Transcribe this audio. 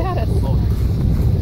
at us.